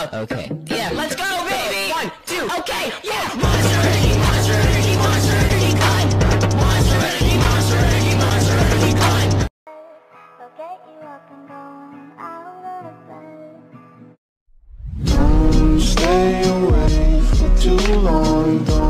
Okay. Yeah, let's go, baby! One, two, okay, yeah! Monster energy, monster energy, monster energy, climb! Monster energy, monster energy, monster energy, climb! They'll get you up and going out of bed. Don't stay away for too long. Don't